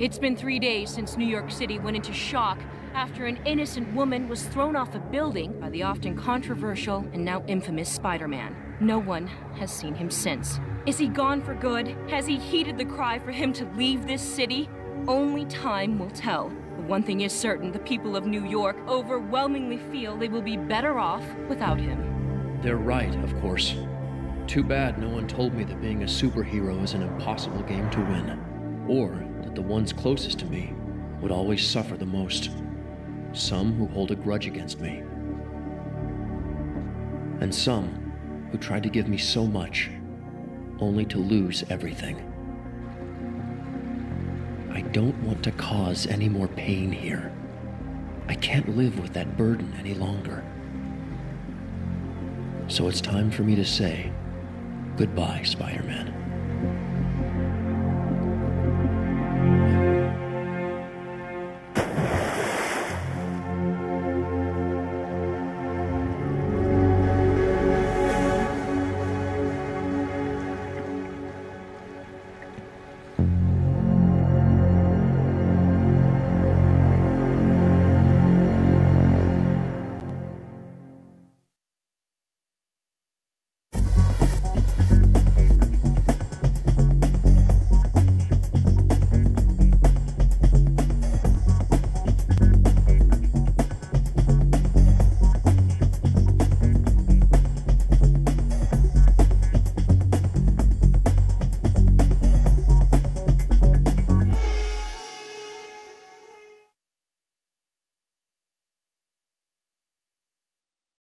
It's been three days since New York City went into shock after an innocent woman was thrown off a building by the often controversial and now infamous Spider Man. No one has seen him since. Is he gone for good? Has he heeded the cry for him to leave this city? Only time will tell. But one thing is certain the people of New York overwhelmingly feel they will be better off without him. They're right, of course. Too bad no one told me that being a superhero is an impossible game to win, or that the ones closest to me would always suffer the most. Some who hold a grudge against me, and some who tried to give me so much only to lose everything. I don't want to cause any more pain here. I can't live with that burden any longer. So it's time for me to say goodbye, Spider Man.